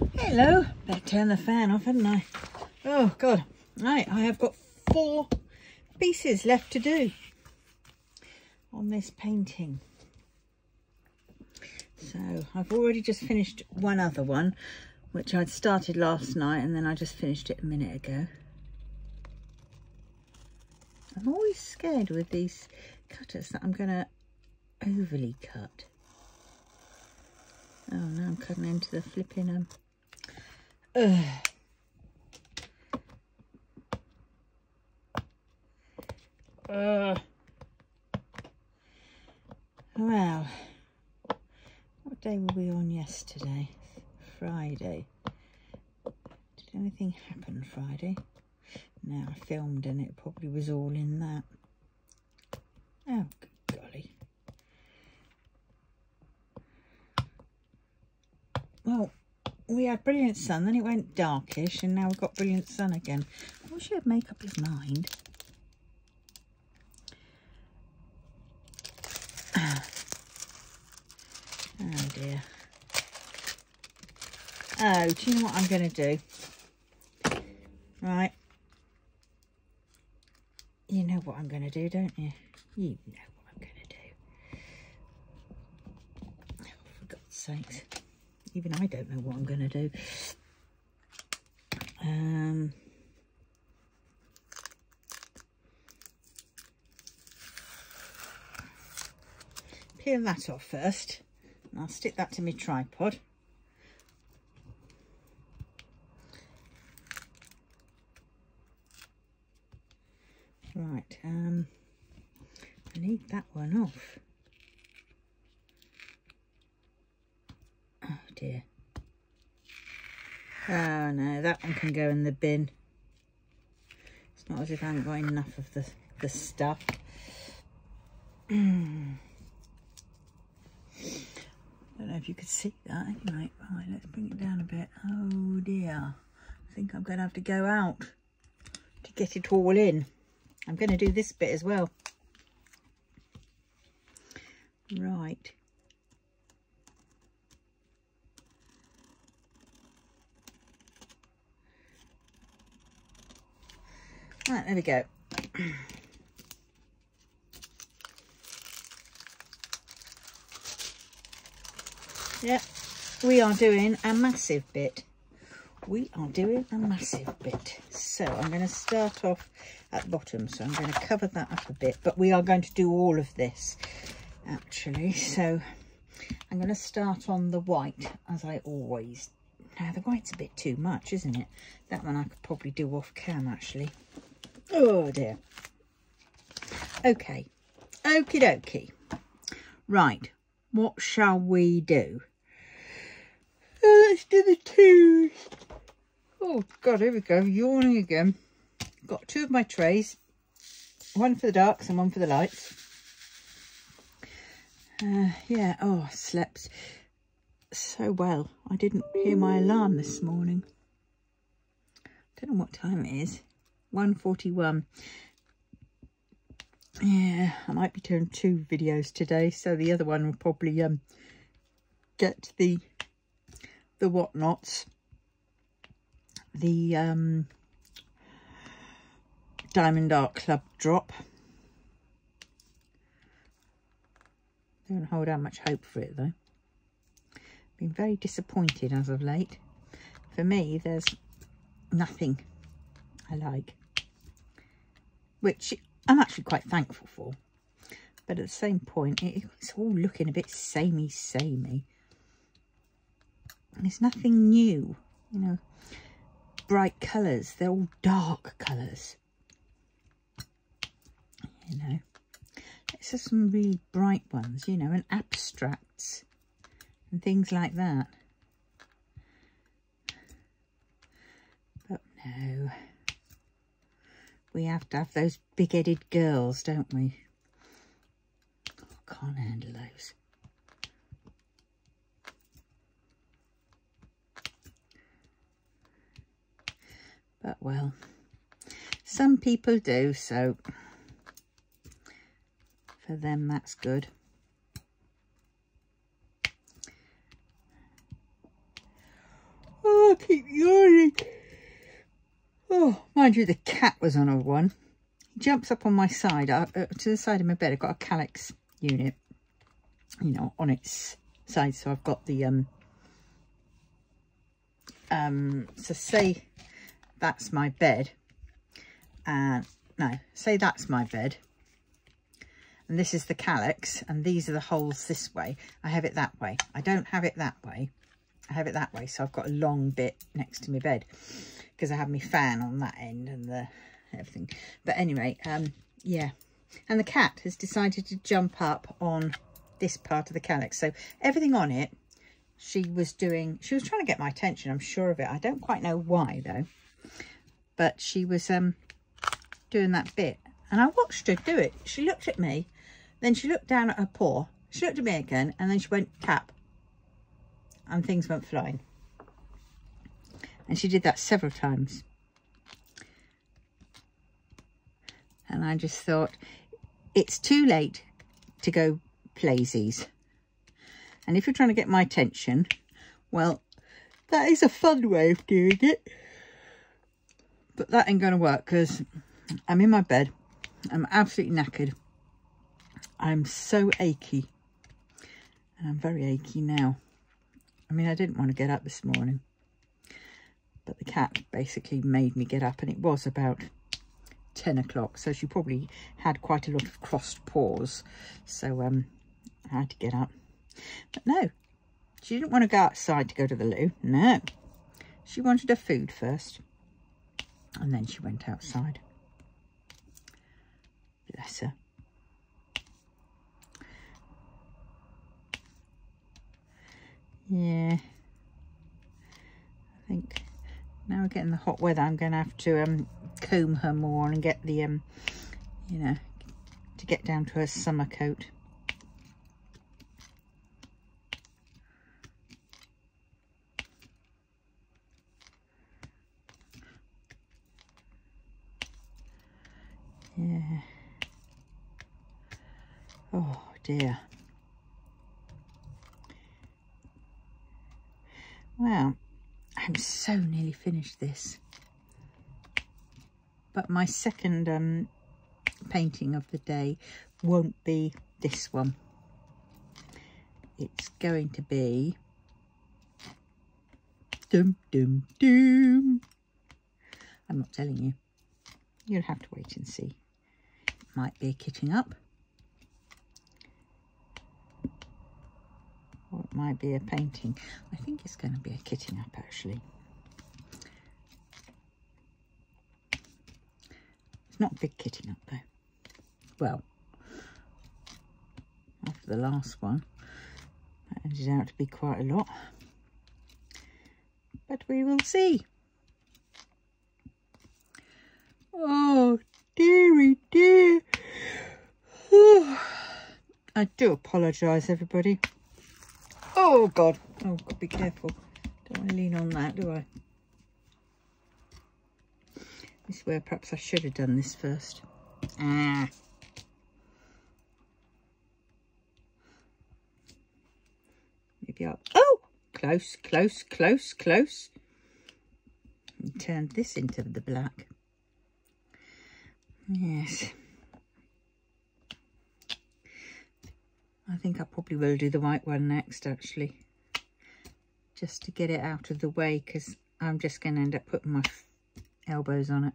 Hello. Better turn the fan off, hadn't I? Oh, God. Right, I have got four pieces left to do on this painting. So I've already just finished one other one, which I'd started last night and then I just finished it a minute ago. I'm always scared with these cutters that I'm going to overly cut. Oh, now I'm cutting into the flipping... Um, ugh. Uh, well, what day were we on yesterday? Friday. Did anything happen Friday? No, I filmed and it probably was all in that. Oh, golly. Well, we had brilliant sun, then it went darkish, and now we've got brilliant sun again. I wish he'd make up his mind. Oh dear. Oh, do you know what I'm going to do? Right. You know what I'm going to do, don't you? You know what I'm going to do. Oh, for God's sakes. Even I don't know what I'm going to do. Um... Peel that off first. I'll stick that to my tripod. Right, um, I need that one off. Oh dear. Oh no, that one can go in the bin. It's not as if I haven't got enough of the, the stuff. I don't know if you could see that anyway. Right, let's bring it down a bit. Oh dear. I think I'm going to have to go out to get it all in. I'm going to do this bit as well. Right. Right, there we go. Yep, we are doing a massive bit. We are doing a massive bit. So I'm going to start off at the bottom. So I'm going to cover that up a bit. But we are going to do all of this, actually. So I'm going to start on the white, as I always now the white's a bit too much, isn't it? That one I could probably do off cam, actually. Oh, dear. Okay. Okie dokie. Right. What shall we do? Oh, let's do the twos. Oh, God, here we go. Yawning again. Got two of my trays. One for the darks and one for the lights. Uh, yeah, oh, I slept so well. I didn't hear my alarm this morning. Don't know what time it is. 1.41. Yeah, I might be doing two videos today, so the other one will probably um get the the whatnots, the um, Diamond Art Club drop. Don't hold out much hope for it though. Been very disappointed as of late. For me, there's nothing I like, which I'm actually quite thankful for. But at the same point, it's all looking a bit samey, samey. There's nothing new, you know. Bright colours, they're all dark colours. You know. Let's have some really bright ones, you know, and abstracts and things like that. But no. We have to have those big-headed girls, don't we? Can't handle those. But well, some people do, so for them that's good. Oh, keep yawning. Oh, mind you, the cat was on a one. He jumps up on my side, uh, uh, to the side of my bed. I've got a Kallax unit, you know, on its side. So I've got the, um, um, so say that's my bed. And no, say that's my bed. And this is the Kallax, and these are the holes this way. I have it that way. I don't have it that way. I have it that way, so I've got a long bit next to my bed because I have my fan on that end and the everything. But anyway, um, yeah. And the cat has decided to jump up on this part of the Kallax. So everything on it, she was doing, she was trying to get my attention, I'm sure of it. I don't quite know why though. But she was um, doing that bit. And I watched her do it. She looked at me, then she looked down at her paw. She looked at me again, and then she went tap and things went flying. And she did that several times. And I just thought, it's too late to go playsies. And if you're trying to get my attention, well, that is a fun way of doing it. But that ain't going to work because I'm in my bed. I'm absolutely knackered. I'm so achy. And I'm very achy now. I mean, I didn't want to get up this morning, but the cat basically made me get up and it was about 10 o'clock. So she probably had quite a lot of crossed paws. So um, I had to get up. But no, she didn't want to go outside to go to the loo. No, she wanted her food first. And then she went outside. Bless her. Yeah. I think now we're getting the hot weather I'm going to have to um, comb her more and get the um you know to get down to her summer coat. Yeah. Oh dear Well, I'm so nearly finished this. But my second um, painting of the day won't be this one. It's going to be... Dum, dum, dum. I'm not telling you. You'll have to wait and see. Might be a kitting up. or it might be a painting. I think it's going to be a kitting up actually. It's not a big kitting up though. Well, after the last one, that ended out to be quite a lot. But we will see. Oh, dearie dear. I do apologise, everybody. Oh, God. Oh, to be careful. Don't want to lean on that, do I? This is where perhaps I should have done this first. Ah. Maybe up. Oh! Close, close, close, close. And turn this into the black. Yes. I think I probably will do the white one next actually just to get it out of the way because I'm just going to end up putting my elbows on it.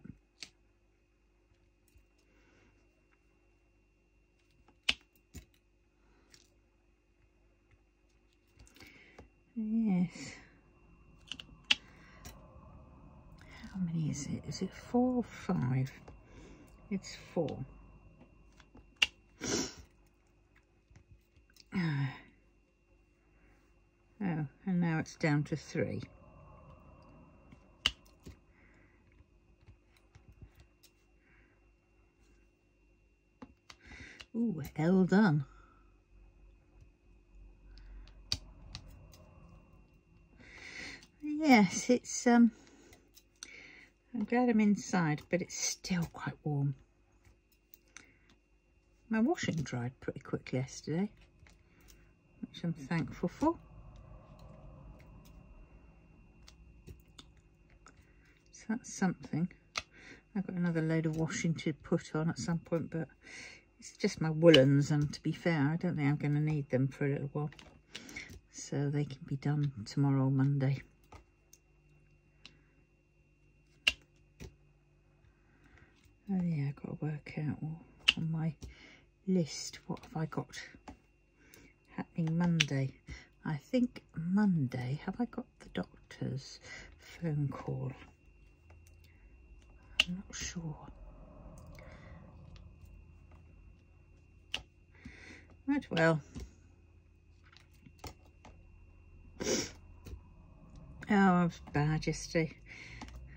Yes. How many is it? Is it four or five? It's four. Oh, and now it's down to three. Ooh, well done. Yes, it's, um, I'm glad I'm inside, but it's still quite warm. My washing dried pretty quick yesterday, which I'm thankful for. So that's something. I've got another load of washing to put on at some point, but it's just my woolens. And to be fair, I don't think I'm going to need them for a little while. So they can be done tomorrow, Monday. Oh yeah, I've got to work out on my list what have I got Monday. I think Monday, have I got the doctor's phone call? I'm not sure. Right, well. Oh, I was bad yesterday.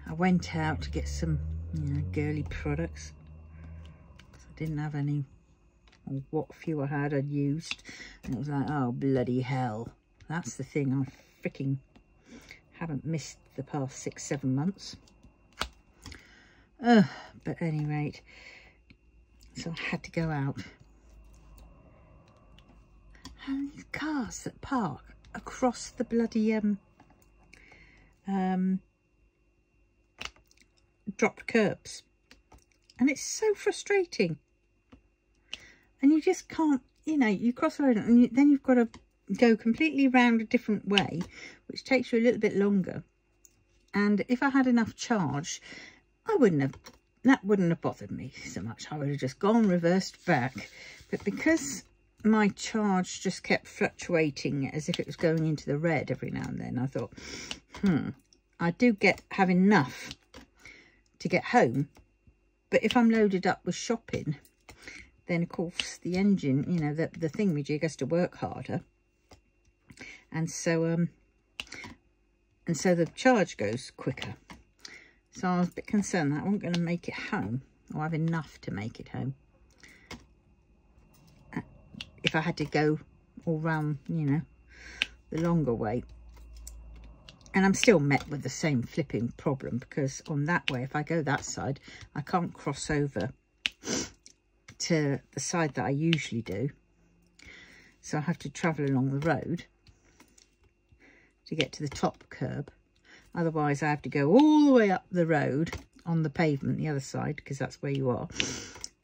I went out to get some, you know, girly products. I didn't have any, or what few I had I'd used. And it was like, oh, bloody hell. That's the thing. I freaking haven't missed the past six, seven months. Uh, but at any rate, so I had to go out. And these cars that park across the bloody um um dropped curbs. And it's so frustrating. And you just can't, you know, you cross road and you, then you've got to go completely round a different way, which takes you a little bit longer. And if I had enough charge, I wouldn't have, that wouldn't have bothered me so much. I would have just gone reversed back. But because my charge just kept fluctuating as if it was going into the red every now and then, I thought, hmm, I do get have enough to get home. But if I'm loaded up with shopping, then of course the engine, you know, the, the thing jig has to work harder. And so um and so the charge goes quicker. So I was a bit concerned that I wasn't going to make it home or have enough to make it home. Uh, if I had to go all round you know the longer way. And I'm still met with the same flipping problem because on that way if I go that side I can't cross over to the side that I usually do so I have to travel along the road to get to the top curb. Otherwise, I have to go all the way up the road on the pavement, the other side, because that's where you are.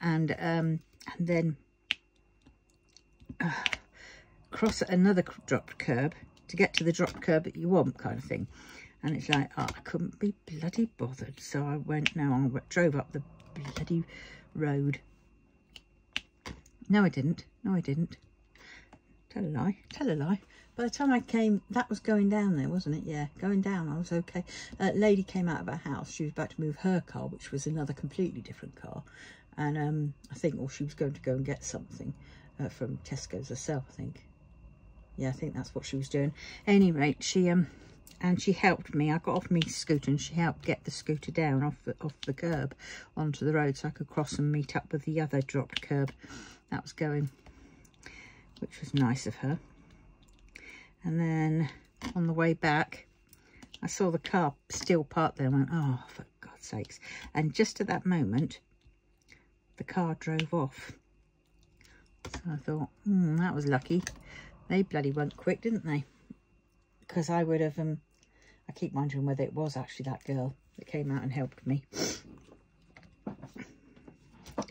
And, um, and then uh, cross another dropped curb to get to the drop curb that you want kind of thing. And it's like, oh, I couldn't be bloody bothered. So I went, no, I drove up the bloody road. No, I didn't. No, I didn't. Tell a lie. Tell a lie. By the time I came, that was going down there, wasn't it? Yeah, going down, I was okay. A uh, lady came out of her house. She was about to move her car, which was another completely different car. And um, I think, well, she was going to go and get something uh, from Tesco's herself, I think. Yeah, I think that's what she was doing. Any rate, she, um, and she helped me. I got off my scooter and she helped get the scooter down off the, off the curb onto the road so I could cross and meet up with the other dropped curb that was going, which was nice of her. And then on the way back, I saw the car still parked there and went, oh, for God's sakes. And just at that moment, the car drove off. So I thought, hmm, that was lucky. They bloody went quick, didn't they? Because I would have, um, I keep wondering whether it was actually that girl that came out and helped me.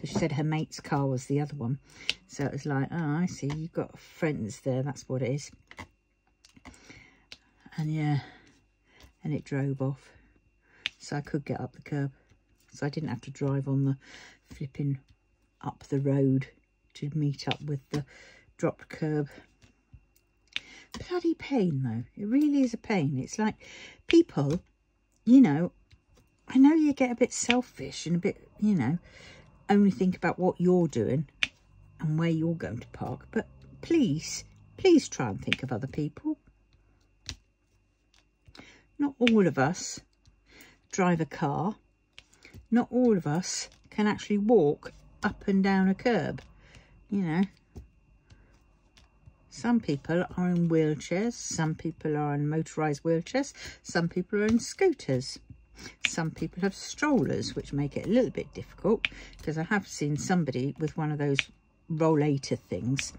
Because she said her mate's car was the other one. So it was like, oh, I see, you've got friends there, that's what it is. And yeah and it drove off. So I could get up the curb. So I didn't have to drive on the flipping up the road to meet up with the dropped curb. Bloody pain though. It really is a pain. It's like people you know I know you get a bit selfish and a bit you know only think about what you're doing and where you're going to park but please please try and think of other people not all of us drive a car. Not all of us can actually walk up and down a curb, you know. Some people are in wheelchairs, some people are in motorised wheelchairs, some people are in scooters. Some people have strollers, which make it a little bit difficult because I have seen somebody with one of those rollator things,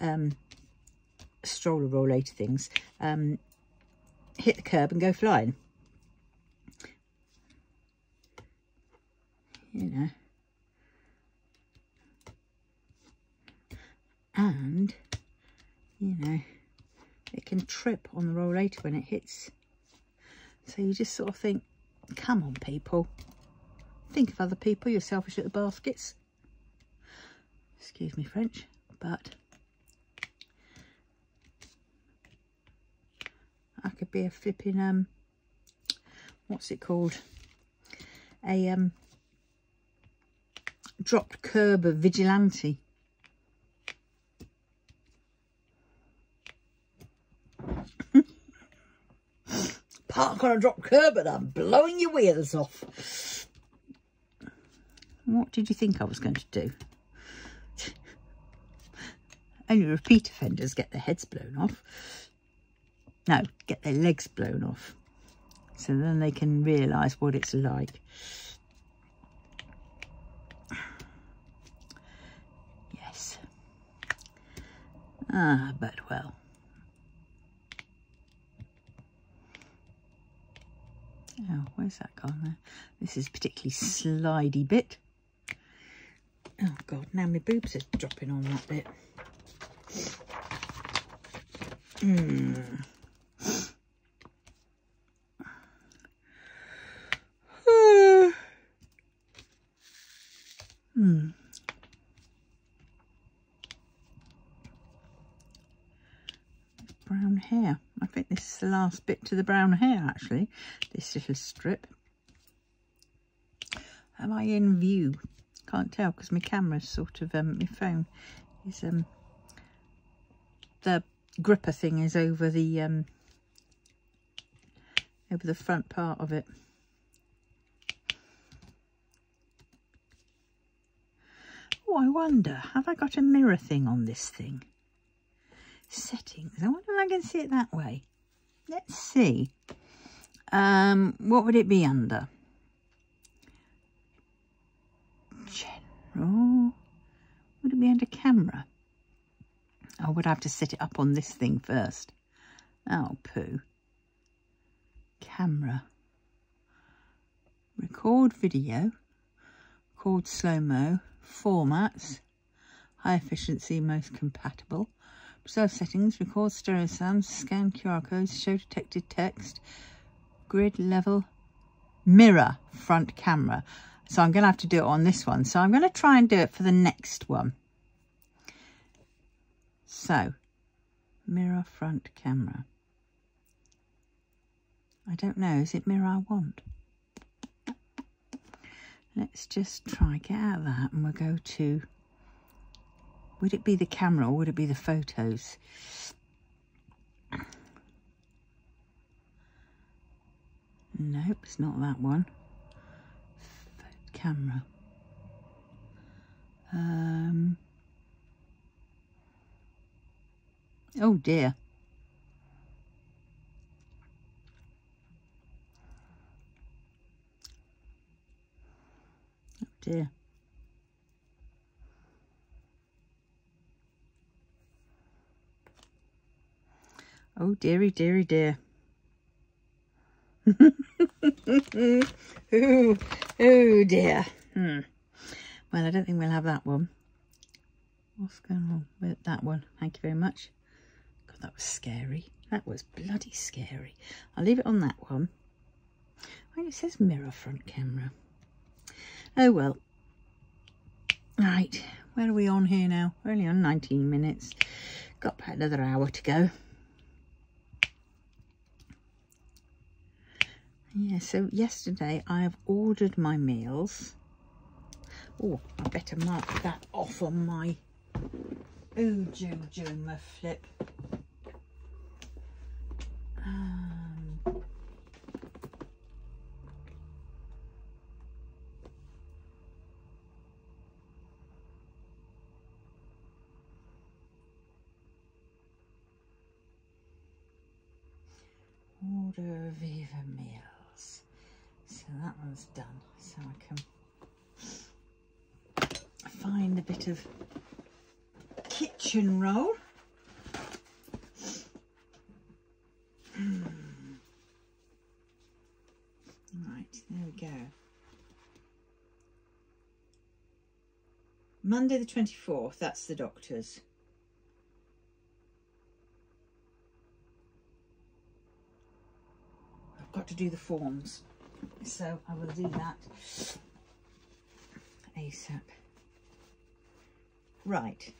um, stroller rollator things, um, hit the curb and go flying. you know. And, you know, it can trip on the rollator when it hits. So you just sort of think, come on people, think of other people, you're selfish little baskets. Excuse me French, but I could be a flipping, um, what's it called? A um, dropped curb of vigilante. Park on a drop curb and I'm blowing your wheels off. What did you think I was going to do? Only repeat offenders get their heads blown off. No, get their legs blown off. So then they can realise what it's like. Yes. Ah, but well. Oh, where's that gone there? This is particularly slidey bit. Oh God, now my boobs are dropping on that bit. Hmm. hmm. Brown hair. I think this is the last bit to the brown hair actually, this little strip. Am I in view? Can't tell because my camera's sort of, um, my phone is, um, the gripper thing is over the, um, over the front part of it. Oh, I wonder, have I got a mirror thing on this thing? Settings. I wonder if I can see it that way. Let's see. Um, what would it be under? General. Would it be under camera? I would have to set it up on this thing first. Oh, poo. Camera. Record video. Record slow-mo. Formats. High efficiency, most compatible. Preserve settings, record stereo sounds, scan QR codes, show detected text, grid level, mirror front camera. So I'm going to have to do it on this one. So I'm going to try and do it for the next one. So, mirror front camera. I don't know, is it mirror I want? Let's just try, get out of that and we'll go to would it be the camera or would it be the photos? Nope, it's not that one. Camera. Um. Oh dear. Oh dear. Oh, dearie, dearie, dear. oh, oh dear. Hmm. Well, I don't think we'll have that one. What's going on with that one? Thank you very much. God, that was scary. That was bloody scary. I'll leave it on that one. Well, it says mirror front camera. Oh, well. Right, where are we on here now? We're only on 19 minutes. Got about another hour to go. Yeah, so yesterday I have ordered my meals. Oh, I better mark that off on my... My flip. Um, order Viva meal that one's done so I can find a bit of kitchen roll hmm. right there we go Monday the 24th, that's the doctor's. I've got to do the forms, so I will do that ASAP. Right.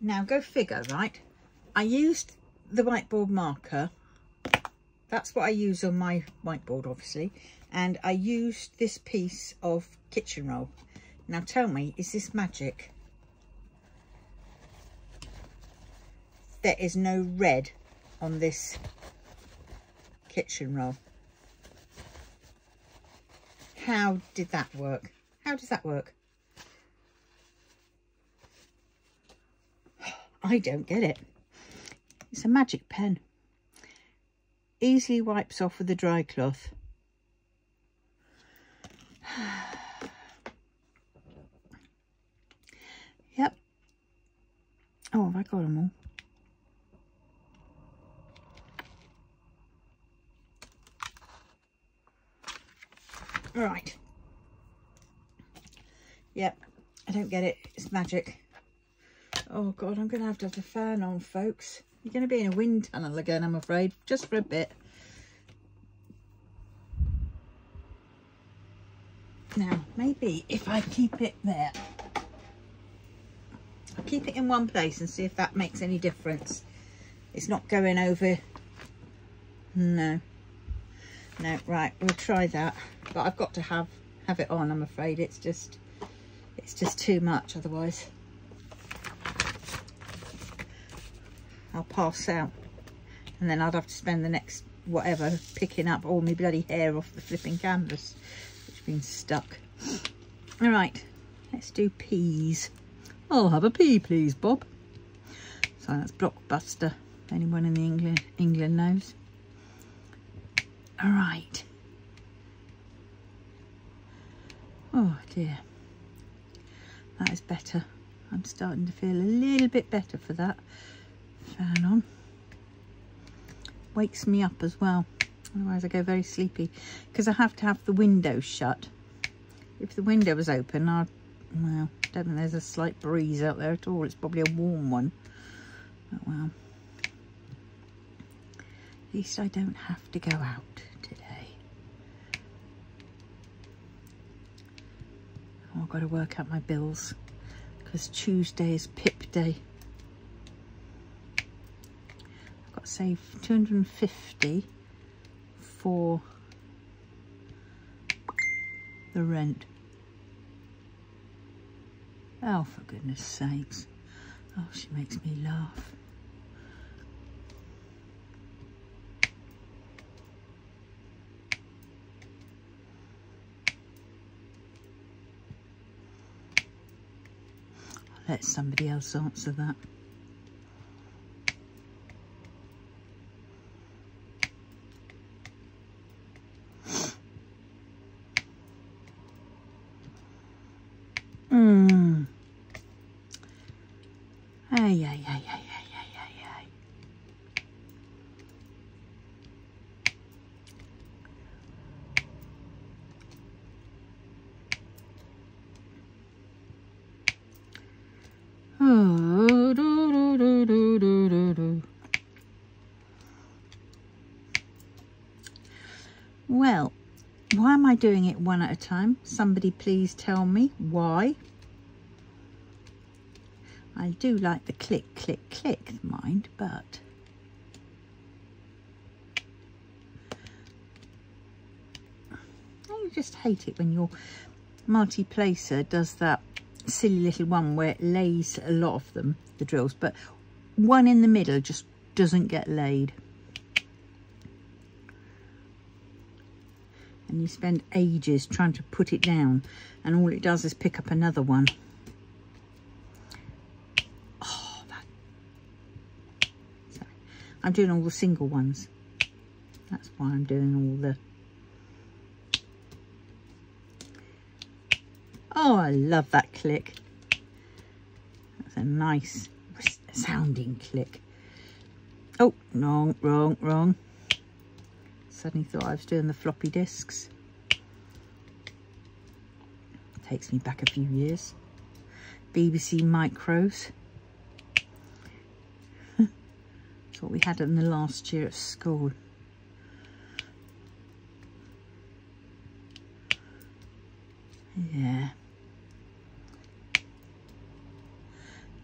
Now go figure, right? I used the whiteboard marker. That's what I use on my whiteboard, obviously. And I used this piece of kitchen roll. Now tell me, is this magic? There is no red on this kitchen roll. How did that work? How does that work? I don't get it. It's a magic pen. Easily wipes off with a dry cloth. yep. Oh, have I got them all? Right. Yep. I don't get it. It's magic. Oh God, I'm going to have to have the fan on, folks. You're going to be in a wind tunnel again, I'm afraid, just for a bit. Now, maybe if I keep it there, I'll keep it in one place and see if that makes any difference. It's not going over. No. No, right, we'll try that. But I've got to have have it on, I'm afraid. It's just, it's just too much otherwise. I'll pass out. And then I'd have to spend the next whatever picking up all my bloody hair off the flipping canvas which has been stuck. All right let's do peas. I'll have a pea please Bob. So that's blockbuster. Anyone in the England England knows. All right oh dear that is better I'm starting to feel a little bit better for that fan on. Wakes me up as well. Otherwise I go very sleepy. Because I have to have the window shut. If the window was open, I'd, well, I don't think there's a slight breeze out there at all. It's probably a warm one. But well, at least I don't have to go out today. Oh, I've got to work out my bills because Tuesday is PIP day. I've got to save 250 for the rent. Oh, for goodness sakes. Oh, she makes me laugh. Let somebody else answer that. Well, why am I doing it one at a time? Somebody please tell me why. I do like the click, click, click, mind, but... I just hate it when your multi-placer does that silly little one where it lays a lot of them, the drills, but one in the middle just doesn't get laid. You spend ages trying to put it down and all it does is pick up another one. Oh, that... I'm doing all the single ones. That's why I'm doing all the Oh, I love that click. That's a nice sounding click. Oh, wrong, wrong, wrong. Suddenly thought I was doing the floppy disks. Takes me back a few years. BBC Micros. That's what we had in the last year at school. Yeah.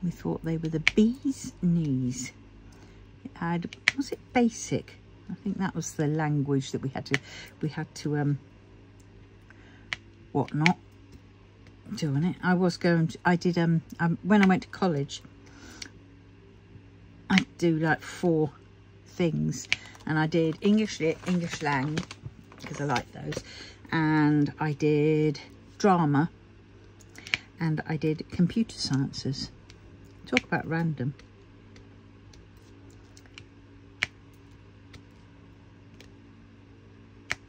We thought they were the bee's knees. It had, was it basic? I think that was the language that we had to, we had to, um, whatnot, doing it. I was going to, I did, um, um when I went to college, I do like four things and I did English Lit, English Lang, because I like those, and I did drama, and I did computer sciences. Talk about random.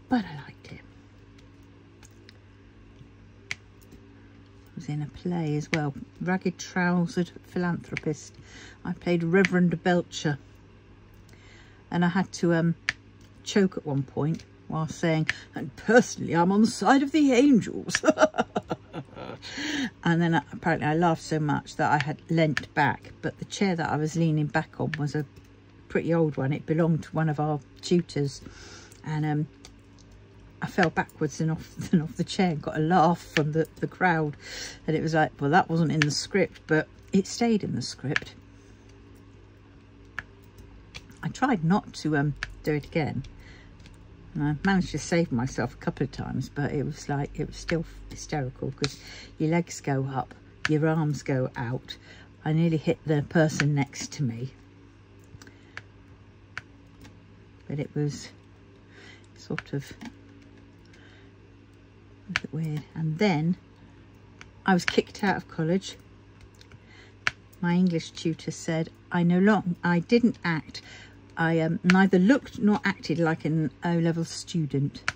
But I liked it. I was in a play as well. Ragged Trousered Philanthropist. I played Reverend Belcher. And I had to um, choke at one point while saying, and personally I'm on the side of the angels. and then uh, apparently I laughed so much that I had leant back, but the chair that I was leaning back on was a pretty old one. It belonged to one of our tutors. And um, I fell backwards and off, and off the chair and got a laugh from the, the crowd. And it was like, well, that wasn't in the script, but it stayed in the script. I tried not to um, do it again. And I managed to save myself a couple of times, but it was like, it was still hysterical because your legs go up, your arms go out. I nearly hit the person next to me. But it was sort of bit weird. And then I was kicked out of college. My English tutor said I no long I didn't act I um, neither looked nor acted like an O-level student.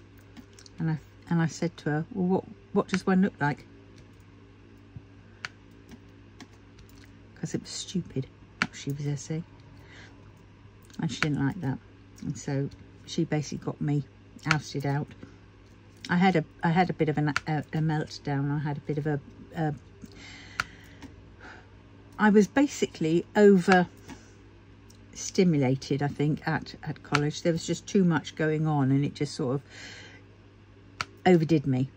And I, and I said to her, well, what, what does one look like? Because it was stupid, she was saying. And she didn't like that. And so she basically got me ousted out. I had a I had a bit of an, a, a meltdown. I had a bit of a, a I was basically over stimulated, I think, at, at college. There was just too much going on and it just sort of overdid me.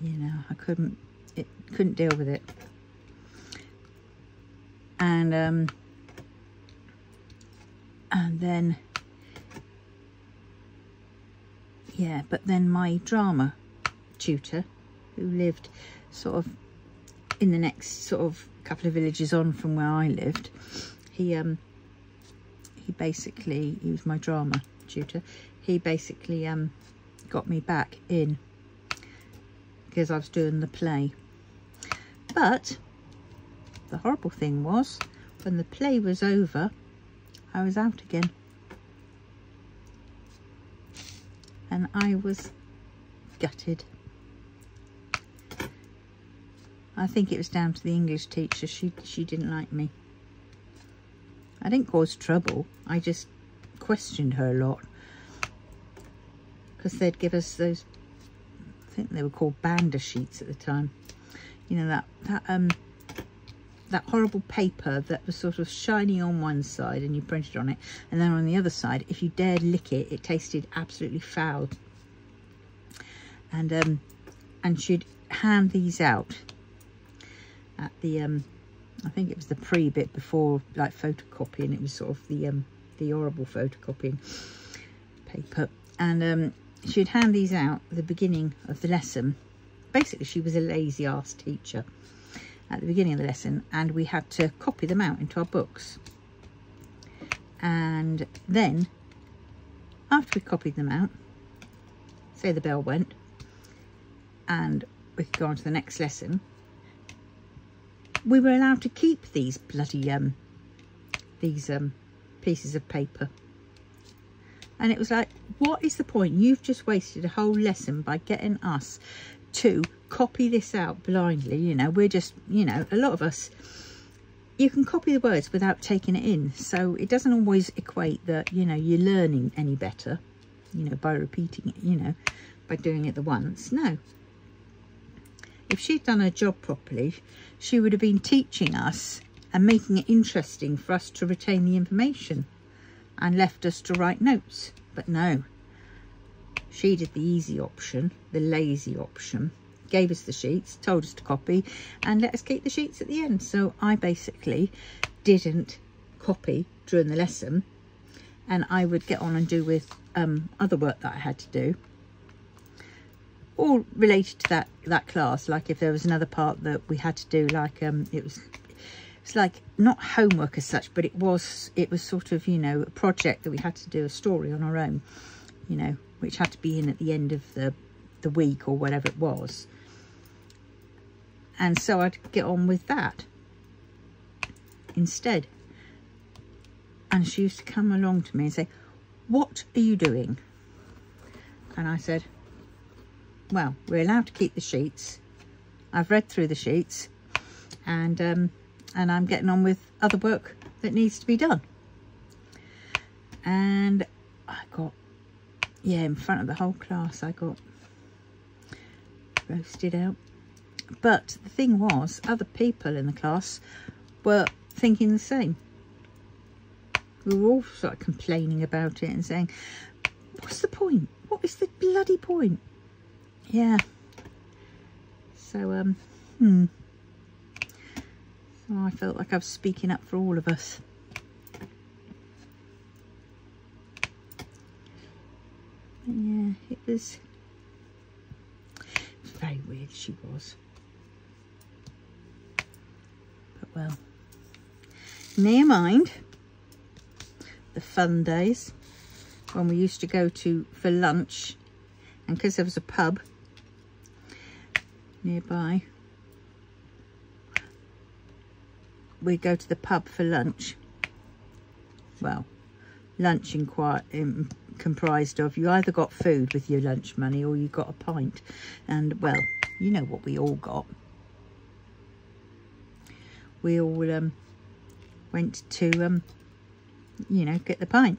You know, I couldn't, it couldn't deal with it. And, um, and then, yeah, but then my drama tutor who lived sort of in the next sort of couple of villages on from where I lived, he um he basically he was my drama tutor. He basically um got me back in because I was doing the play. But the horrible thing was when the play was over, I was out again. And I was gutted. I think it was down to the English teacher. She, she didn't like me. I didn't cause trouble. I just questioned her a lot. Because they'd give us those, I think they were called Banda sheets at the time. You know, that, that, um, that horrible paper that was sort of shiny on one side and you printed on it. And then on the other side, if you dared lick it, it tasted absolutely foul. And, um, and she'd hand these out at the um I think it was the pre bit before like photocopying it was sort of the um the horrible photocopying paper and um she'd hand these out at the beginning of the lesson basically she was a lazy ass teacher at the beginning of the lesson and we had to copy them out into our books. And then after we copied them out say the bell went and we could go on to the next lesson we were allowed to keep these bloody um these um pieces of paper. And it was like what is the point? You've just wasted a whole lesson by getting us to copy this out blindly you know we're just you know a lot of us you can copy the words without taking it in. So it doesn't always equate that you know you're learning any better you know by repeating it you know by doing it the once. No. If she'd done her job properly, she would have been teaching us and making it interesting for us to retain the information and left us to write notes. But no, she did the easy option, the lazy option, gave us the sheets, told us to copy and let us keep the sheets at the end. So I basically didn't copy during the lesson and I would get on and do with um, other work that I had to do all related to that that class like if there was another part that we had to do like um it was it's like not homework as such but it was it was sort of you know a project that we had to do a story on our own you know which had to be in at the end of the the week or whatever it was and so I'd get on with that instead and she used to come along to me and say what are you doing and I said well, we're allowed to keep the sheets. I've read through the sheets and um, and I'm getting on with other work that needs to be done. And I got, yeah, in front of the whole class, I got roasted out. But the thing was, other people in the class were thinking the same. We were all sort of complaining about it and saying, what's the point? What is the bloody point? yeah so um hmm so I felt like I was speaking up for all of us yeah it was very weird she was but well near mind the fun days when we used to go to for lunch and because there was a pub nearby. we'd go to the pub for lunch. Well, lunch in quite in, comprised of you either got food with your lunch money or you got a pint. And well, you know what we all got. We all um, went to, um, you know, get the pint.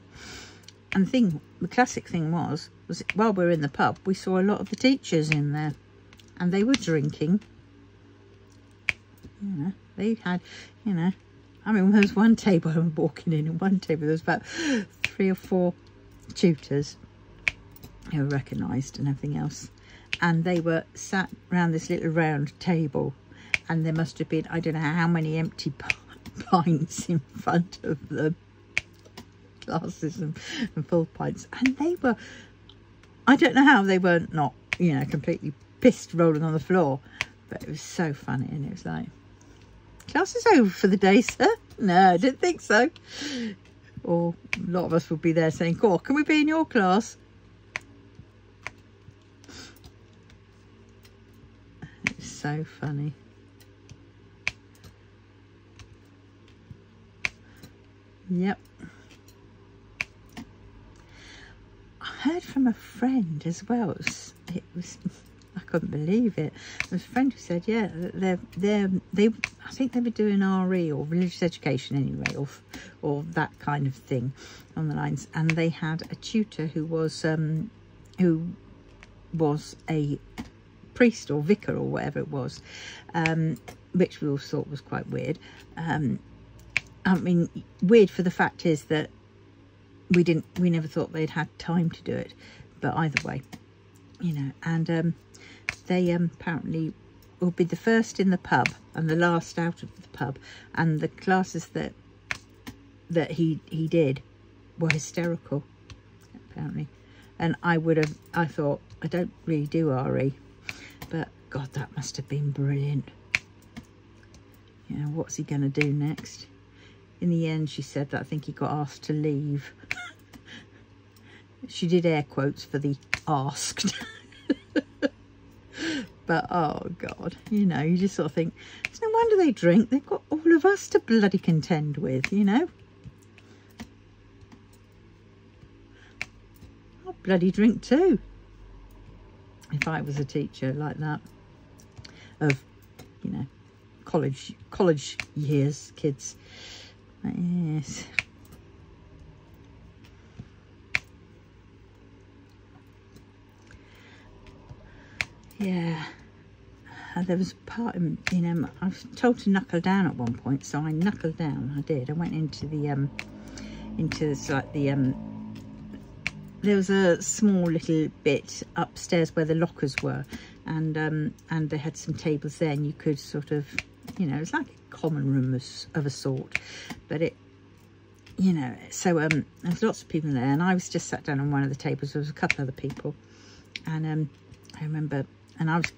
And the thing, the classic thing was, was while we were in the pub, we saw a lot of the teachers in there and they were drinking. You know, they had, you know, I mean, there was one table I'm walking in, and one table there was about three or four tutors who were recognised and everything else. And they were sat around this little round table, and there must have been, I don't know how many empty pints in front of them, glasses and, and full pints. And they were, I don't know how they weren't not, you know, completely pissed rolling on the floor. But it was so funny and it was like, class is over for the day, sir. No, I didn't think so. Or a lot of us would be there saying, "Cool, can we be in your class? It's so funny. Yep. I heard from a friend as well. It was, I couldn't believe it. A friend who said, yeah, they're, they're, they, I think they were doing RE or religious education anyway, or, or that kind of thing on the lines. And they had a tutor who was, um, who was a priest or vicar or whatever it was, um, which we all thought was quite weird. Um, I mean, weird for the fact is that we didn't, we never thought they'd had time to do it. But either way, you know, and um, they um, apparently will be the first in the pub and the last out of the pub. And the classes that that he he did were hysterical, apparently. And I would have, I thought, I don't really do RE, but God, that must have been brilliant. You know, what's he going to do next? In the end, she said that I think he got asked to leave. she did air quotes for the asked. but oh god you know you just sort of think it's no wonder they drink they've got all of us to bloody contend with you know I'll bloody drink too if I was a teacher like that of you know college college years kids yes yeah uh, there was a part in, you know, I was told to knuckle down at one point, so I knuckled down. I did. I went into the, um, into this, like the, um, there was a small little bit upstairs where the lockers were, and um, and they had some tables there, and you could sort of, you know, it's like a common room of, of a sort, but it, you know, so um, there's lots of people there, and I was just sat down on one of the tables. There was a couple other people, and um, I remember, and I was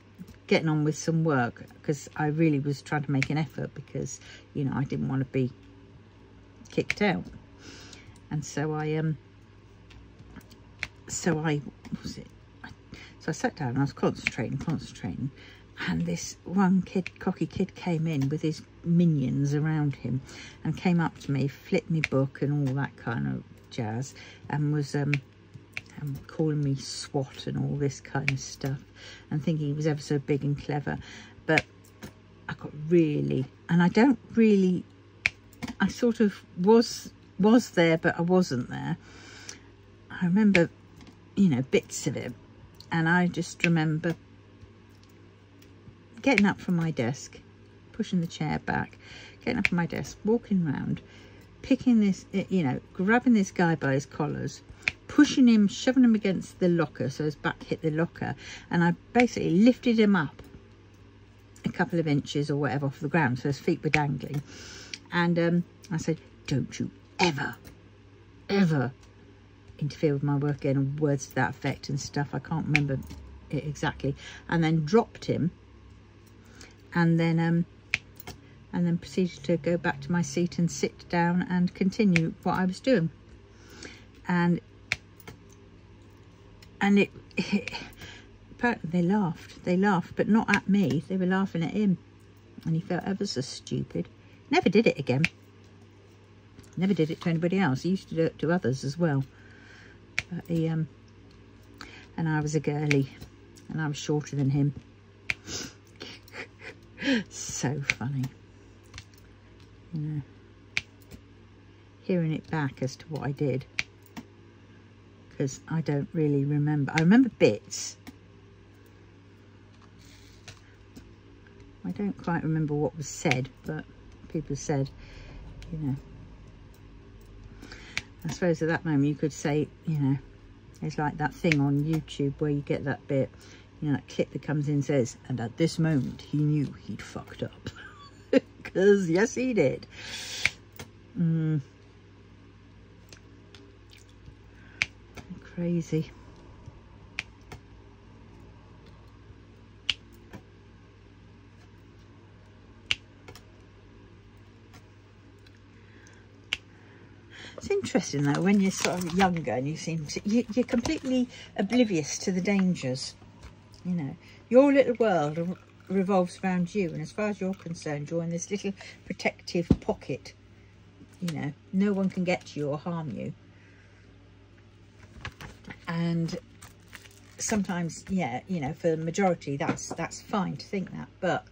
getting on with some work because I really was trying to make an effort because, you know, I didn't want to be kicked out. And so I, um, so I, was it? So I sat down and I was concentrating, concentrating. And this one kid, cocky kid came in with his minions around him and came up to me, flipped me book and all that kind of jazz and was, um, um, calling me swat and all this kind of stuff and thinking he was ever so big and clever. But I got really, and I don't really, I sort of was was there, but I wasn't there. I remember, you know, bits of it. And I just remember getting up from my desk, pushing the chair back, getting up from my desk, walking around, picking this, you know, grabbing this guy by his collars, pushing him, shoving him against the locker so his back hit the locker. And I basically lifted him up a couple of inches or whatever off the ground so his feet were dangling. And um, I said, don't you ever, ever interfere with my work again and words to that effect and stuff. I can't remember it exactly. And then dropped him and then um, and then proceeded to go back to my seat and sit down and continue what I was doing. And and it, it they laughed. They laughed, but not at me. They were laughing at him. And he felt ever so stupid. Never did it again. Never did it to anybody else. He used to do it to others as well. But he, um, and I was a girly. And I was shorter than him. So funny. You know. Hearing it back as to what I did because I don't really remember. I remember bits. I don't quite remember what was said, but people said, you know. I suppose at that moment you could say, you know, it's like that thing on YouTube where you get that bit, you know, that clip that comes in says, and at this moment he knew he'd fucked up. Because, yes, he did. Mm. crazy. It's interesting though, when you're sort of younger and you seem to, you, you're completely oblivious to the dangers. You know, your little world revolves around you. And as far as you're concerned, you're in this little protective pocket. You know, no one can get to you or harm you and sometimes yeah you know for the majority that's that's fine to think that but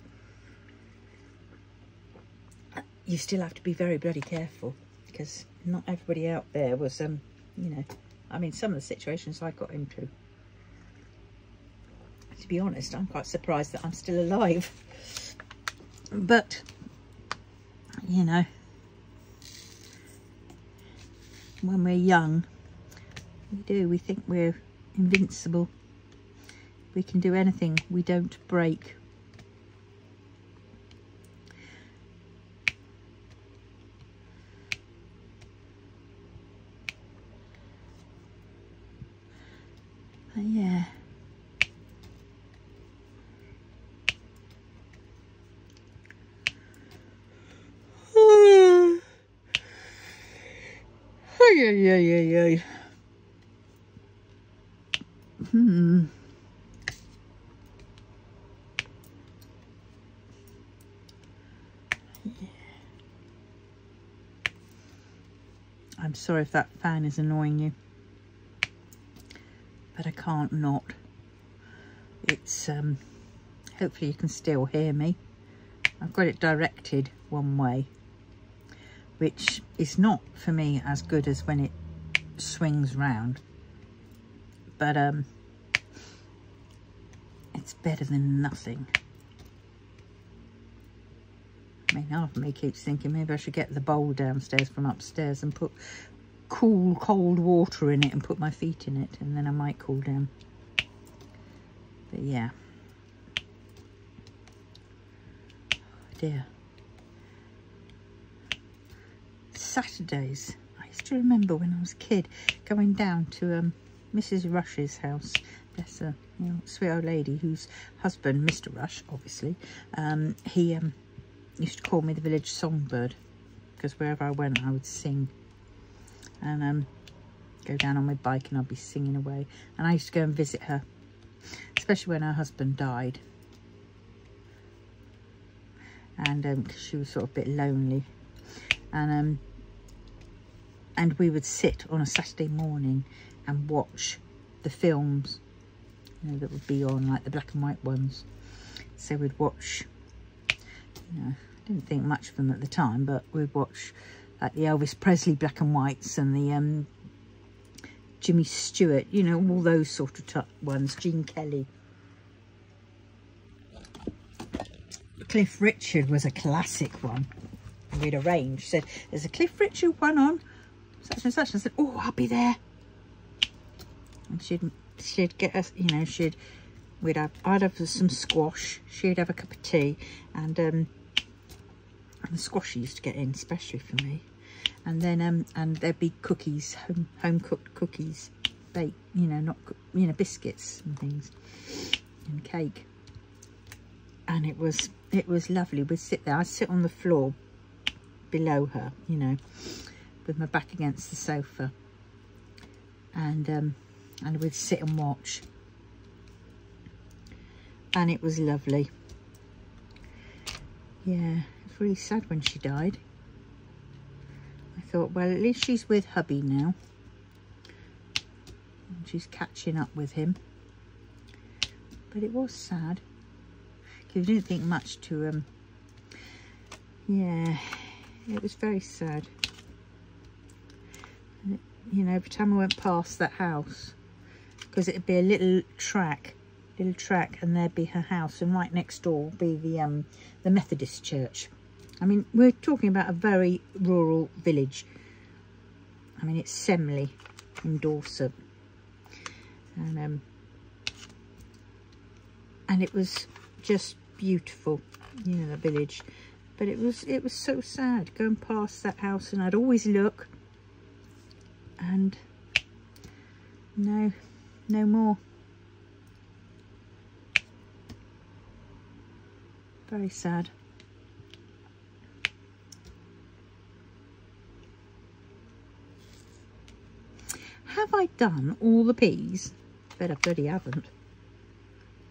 you still have to be very bloody careful because not everybody out there was um you know i mean some of the situations i got into to be honest i'm quite surprised that i'm still alive but you know when we're young we do. We think we're invincible. We can do anything. We don't break. Yeah. Yeah, yeah, yeah, yeah. Hmm. I'm sorry if that fan is annoying you, but I can't not. It's, um, hopefully you can still hear me. I've got it directed one way, which is not for me as good as when it swings round. But um, it's better than nothing. I mean, half of me keeps thinking maybe I should get the bowl downstairs from upstairs and put cool, cold water in it and put my feet in it and then I might cool down. But yeah. Oh dear. Saturdays. I used to remember when I was a kid going down to um, Mrs. Rush's house. Bless a you know, sweet old lady whose husband, Mr. Rush, obviously, um, he um, used to call me the village songbird because wherever I went I would sing and um, go down on my bike and I'd be singing away and I used to go and visit her especially when her husband died and um, she was sort of a bit lonely and um, and we would sit on a Saturday morning and watch the films you know, that would be on like the black and white ones so we'd watch you know I didn't think much of them at the time, but we'd watch like the Elvis Presley black and whites and the um, Jimmy Stewart, you know, all those sort of ones, Gene Kelly. Cliff Richard was a classic one. We'd arranged, said, there's a Cliff Richard one on, such and such. I said, oh, I'll be there. And she'd, she'd get us, you know, she'd, we'd have, I'd have some squash, she'd have a cup of tea, and um, and the squash she used to get in, especially for me. And then, um, and there'd be cookies, home, home cooked cookies, baked, you know, not, you know, biscuits and things, and cake. And it was, it was lovely. We'd sit there, I'd sit on the floor below her, you know, with my back against the sofa. And, um, and we'd sit and watch. And it was lovely. Yeah it's really sad when she died. I thought, well, at least she's with hubby now. And she's catching up with him. But it was sad. Because I didn't think much to, um, yeah, it was very sad. You know, every time I went past that house, because it'd be a little track, little track, and there'd be her house, and right next door would be the um the Methodist church. I mean, we're talking about a very rural village. I mean, it's Semley in Dorset. And, um, and it was just beautiful, you know, the village. But it was, it was so sad going past that house and I'd always look and no, no more. Very sad. have I done all the peas? Bet I bloody haven't.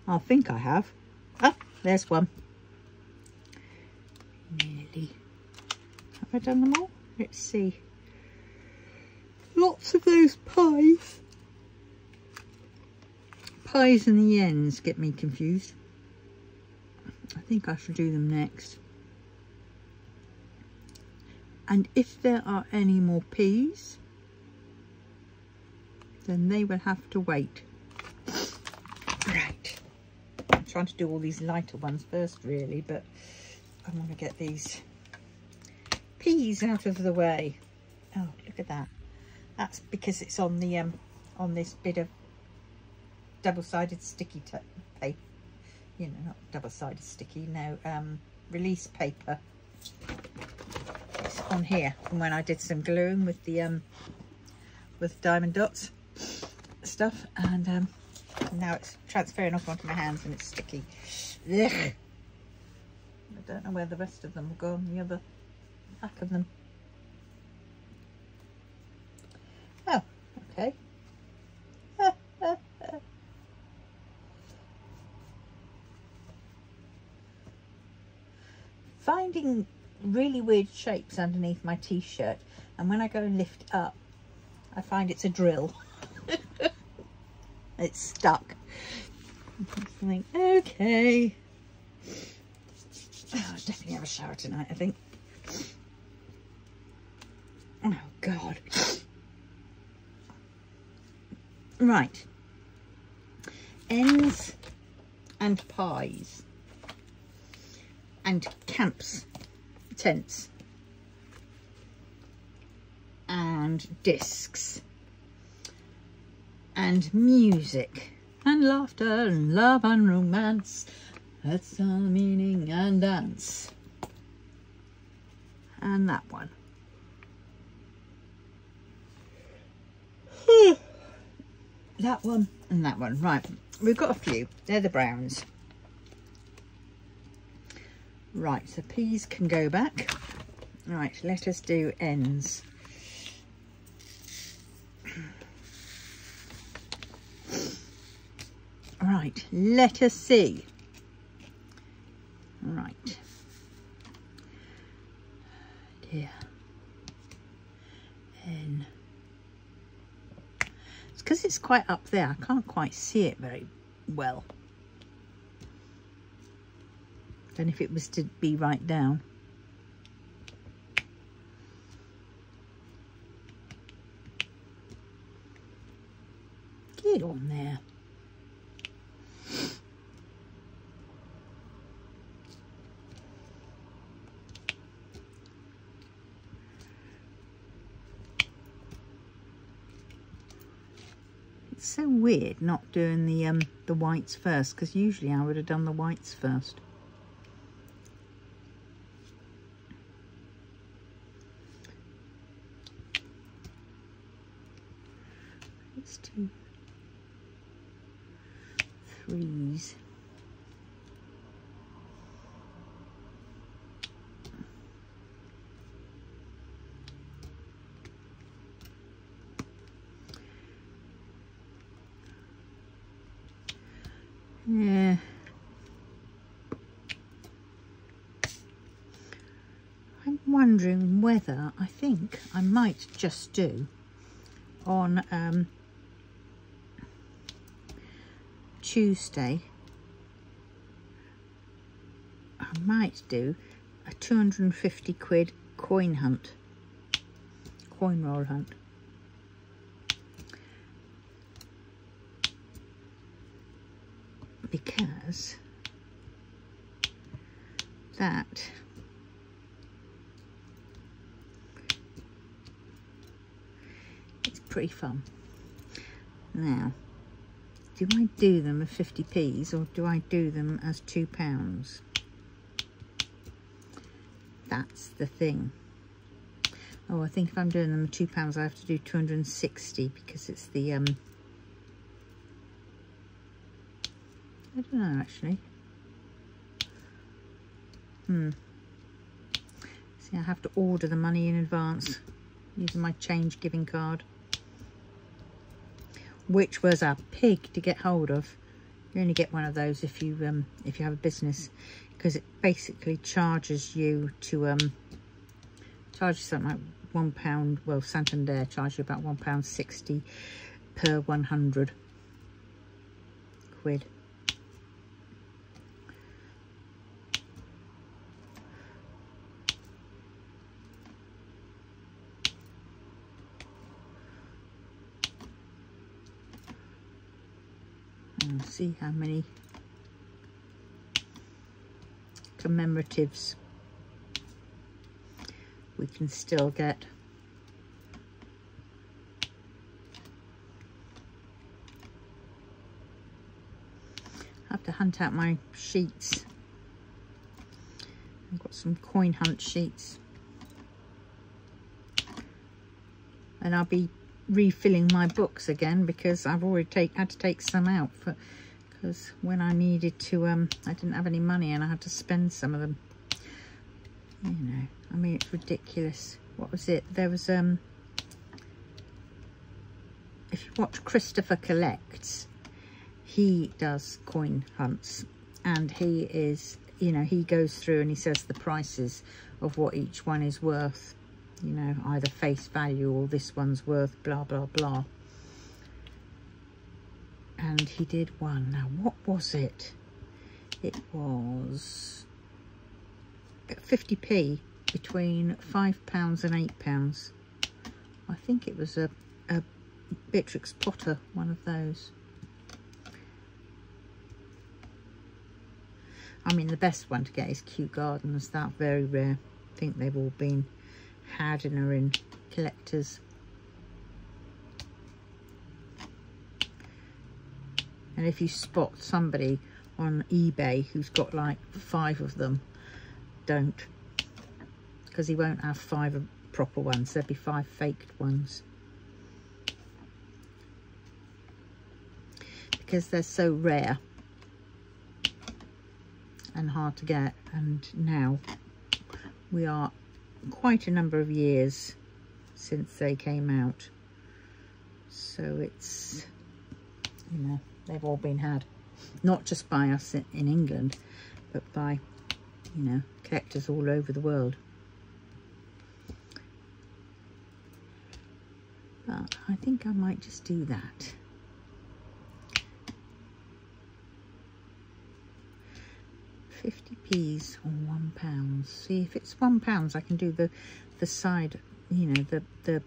I think I have. Ah, there's one. Nearly. Have I done them all? Let's see. Lots of those pies. Pies and the ends get me confused. I think I should do them next. And if there are any more peas, then they will have to wait. Right. I'm trying to do all these lighter ones first, really, but I want to get these peas out of the way. Oh, look at that. That's because it's on the um on this bit of double-sided sticky paper. You know, not double-sided sticky, no, um, release paper. It's on here from when I did some gluing with the um with diamond dots stuff and um, now it's transferring off onto my hands and it's sticky. Ugh. I don't know where the rest of them will go on the other back of them. Oh, okay. Finding really weird shapes underneath my t-shirt and when I go and lift up I find it's a drill. it's stuck. Like, okay. Oh, I'll definitely have a shower tonight, I think. Oh, God. Right. Ends and pies and camps tents and discs and music and laughter and love and romance. That's all meaning and dance. And that one. Hmm. that one and that one. Right, we've got a few. They're the browns. Right, so peas can go back. Right, let us do ends. Right, let us see. Right. Dear. N. It's because it's quite up there. I can't quite see it very well. Then if it was to be right down. Get on there. It's so weird not doing the um the whites first because usually I would have done the whites first. Let's do threes. Yeah. I'm wondering whether I think I might just do on um, Tuesday I might do a 250 quid coin hunt coin roll hunt because that it's pretty fun. Now, do I do them as 50p's or do I do them as two pounds? That's the thing. Oh, I think if I'm doing them two pounds, I have to do 260 because it's the um, I don't know actually. Hmm. See, I have to order the money in advance using my change giving card, which was a pig to get hold of. You only get one of those if you um, if you have a business, because it basically charges you to um, charges something like one pound. Well, Santander charge you about one pound sixty per one hundred quid. and see how many commemoratives we can still get. I have to hunt out my sheets. I've got some coin hunt sheets. And I'll be refilling my books again because I've already take, had to take some out for because when I needed to um I didn't have any money and I had to spend some of them. You know I mean it's ridiculous. What was it? There was um if you watch Christopher Collects he does coin hunts and he is you know he goes through and he says the prices of what each one is worth you know, either face value or this one's worth blah, blah, blah. And he did one. Now, what was it? It was 50p between £5 and £8. I think it was a, a Beatrix Potter, one of those. I mean, the best one to get is Kew Gardens. That very rare. I think they've all been had and are in collectors. And if you spot somebody on eBay who's got like five of them, don't. Because he won't have five proper ones. There'll be five faked ones. Because they're so rare and hard to get. And now we are quite a number of years since they came out. So it's, you know, they've all been had. Not just by us in England, but by, you know, collectors all over the world. But I think I might just do that. Fifty p's or one pound. See if it's one pounds, I can do the the side, you know, the the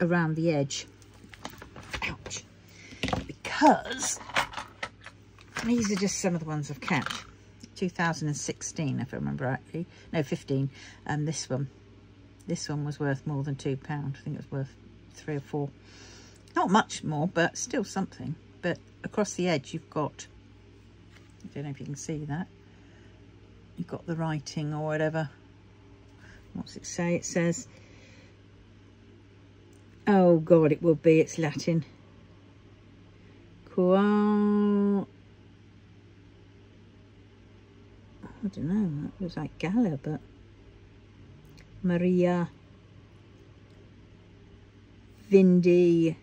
around the edge. Because these are just some of the ones I've kept. 2016, if I remember rightly. No, 15. And um, this one, this one was worth more than two pound. I think it was worth three or four. Not much more, but still something. But across the edge, you've got, I don't know if you can see that. You've got the writing or whatever. What's it say? It says, oh God, it will be, it's Latin. Qual I don't know, that was like Gala, but Maria Vindi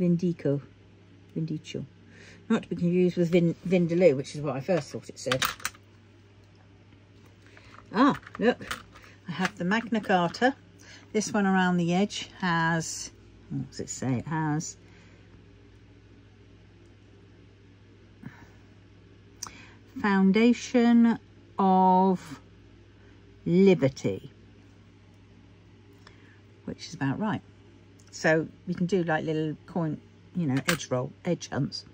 Vindico Vindicio. Not to be confused with Vin, Vindaloo, which is what I first thought it said. Ah, look, I have the Magna Carta. This one around the edge has, what does it say? It has Foundation of Liberty, which is about right. So you can do like little coin, you know, edge roll, edge hunts.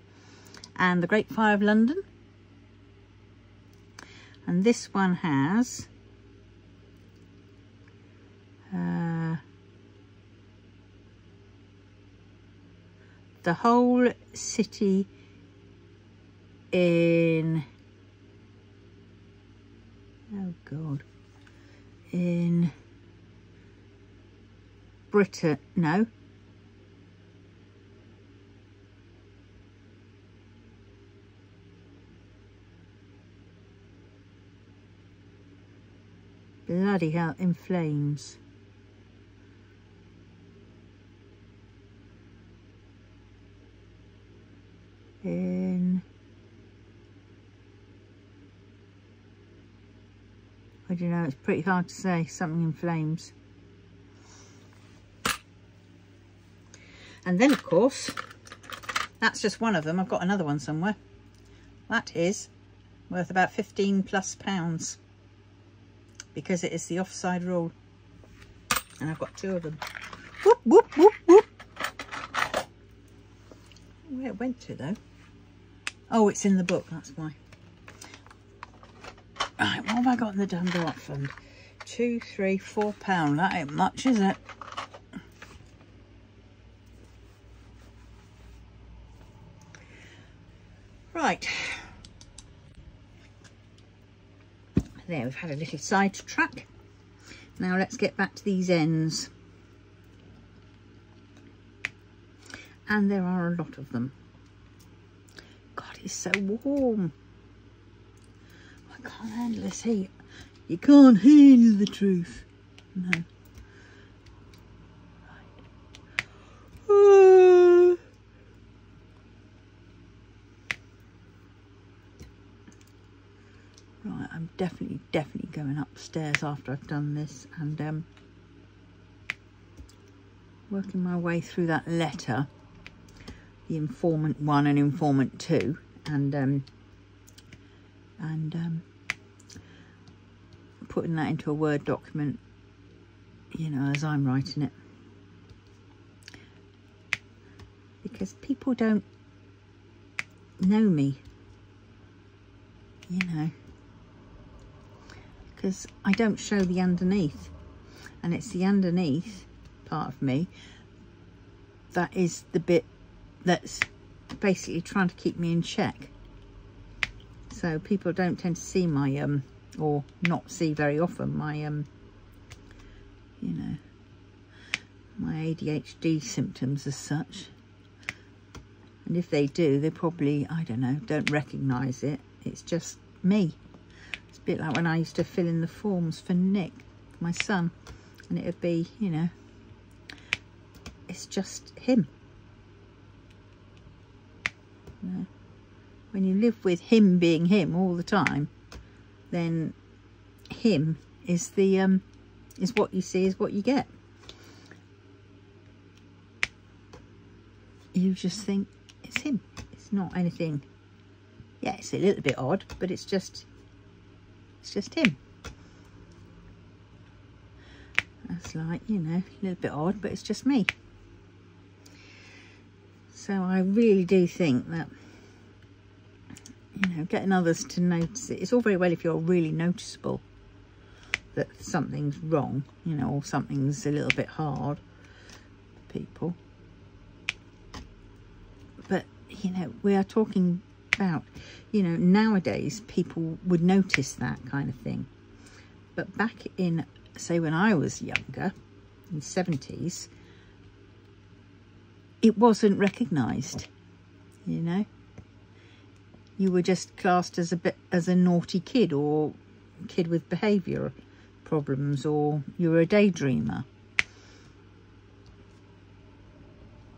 And the Great Fire of London. And this one has uh, the whole city in oh god. In Britain no? Bloody hell in flames. in I don't know, it's pretty hard to say, something in flames. And then, of course, that's just one of them. I've got another one somewhere. That is worth about 15 plus pounds because it is the offside rule. And I've got two of them. Whoop, whoop, whoop, whoop. Where it went to, though. Oh, it's in the book, that's why. What have I got in the Dundalk Fund? Two, three, four pound. That ain't much, is it? Right. There, we've had a little side track. Now let's get back to these ends. And there are a lot of them. God, it's so warm can't handle this heat. You can't handle the truth. No. Right. right, I'm definitely, definitely going upstairs after I've done this and um, working my way through that letter, the informant one and informant two, and um, and um, putting that into a Word document, you know, as I'm writing it. Because people don't know me, you know. because I don't show the underneath and it's the underneath part of me that is the bit that's basically trying to keep me in check so people don't tend to see my um or not see very often my um you know my ADHD symptoms as such. And if they do they probably I don't know don't recognize it. It's just me. It's a bit like when I used to fill in the forms for Nick my son and it would be you know it's just him. You know? when you live with him being him all the time then him is the um is what you see is what you get. You just think it's him. It's not anything. Yeah it's a little bit odd but it's just it's just him. That's like you know a little bit odd but it's just me. So I really do think that you know, getting others to notice it. It's all very well if you're really noticeable that something's wrong, you know, or something's a little bit hard for people. But, you know, we are talking about, you know, nowadays people would notice that kind of thing. But back in, say, when I was younger, in the 70s, it wasn't recognised, you know you were just classed as a bit as a naughty kid or kid with behaviour problems or you were a daydreamer.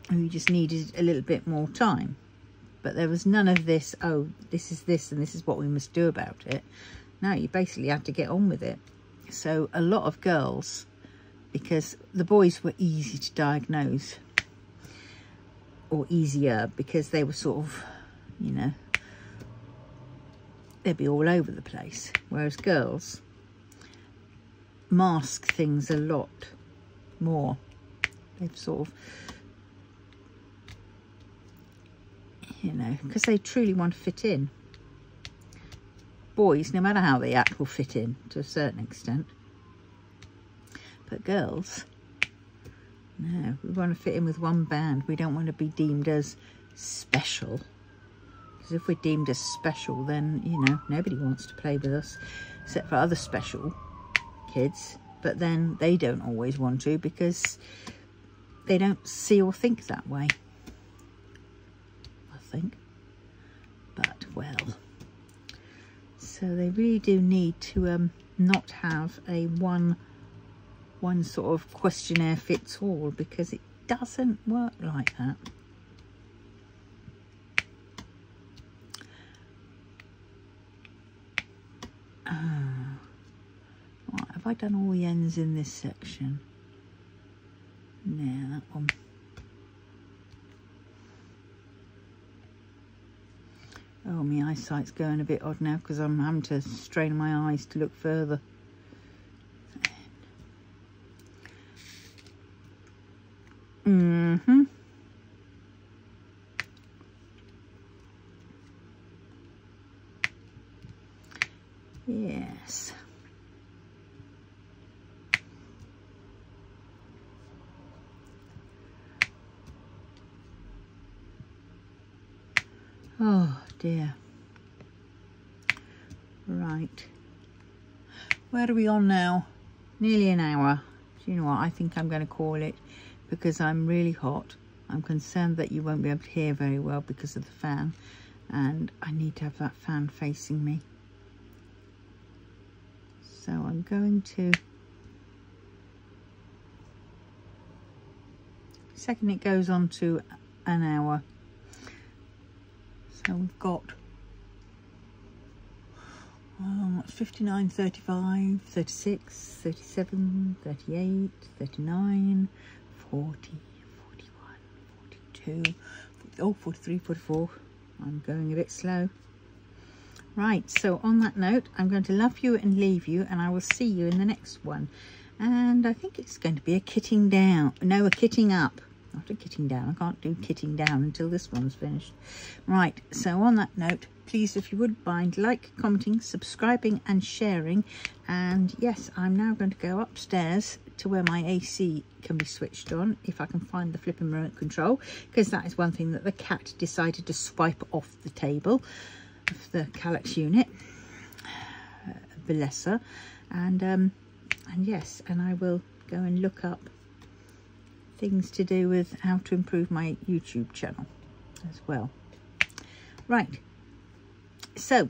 And you just needed a little bit more time. But there was none of this, oh, this is this and this is what we must do about it. No, you basically had to get on with it. So a lot of girls, because the boys were easy to diagnose, or easier because they were sort of, you know, they'd be all over the place. Whereas girls mask things a lot more. They've sort of, you know, because they truly want to fit in. Boys, no matter how they act, will fit in to a certain extent. But girls, no, we want to fit in with one band. We don't want to be deemed as special. Because if we're deemed as special, then, you know, nobody wants to play with us except for other special kids. But then they don't always want to because they don't see or think that way. I think. But, well. So they really do need to um, not have a one, one sort of questionnaire fits all because it doesn't work like that. Have I done all the ends in this section? Yeah, that one. Oh, my eyesight's going a bit odd now because I'm having to strain my eyes to look further. Mm-hmm. Yes. Oh dear. Right. Where are we on now? Nearly an hour. Do you know what? I think I'm going to call it because I'm really hot. I'm concerned that you won't be able to hear very well because of the fan and I need to have that fan facing me. So I'm going to, second it goes on to an hour. So we've got um, 59, 35, 36, 37, 38, 39, 40, 41, 42, oh, 43, 44. I'm going a bit slow. Right, so on that note, I'm going to love you and leave you, and I will see you in the next one. And I think it's going to be a kitting down, no, a kitting up. After kitting down. I can't do kitting down until this one's finished. Right, so on that note, please, if you would mind, like, commenting, subscribing and sharing. And yes, I'm now going to go upstairs to where my AC can be switched on, if I can find the flipping remote control, because that is one thing that the cat decided to swipe off the table of the Kallax unit. Uh, And, um, and yes, and I will go and look up things to do with how to improve my YouTube channel as well. Right, so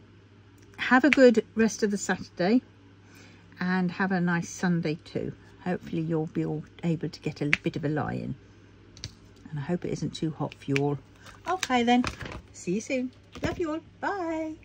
have a good rest of the Saturday and have a nice Sunday too. Hopefully you'll be all able to get a bit of a lie in. And I hope it isn't too hot for you all. Okay then, see you soon. Love you all. Bye.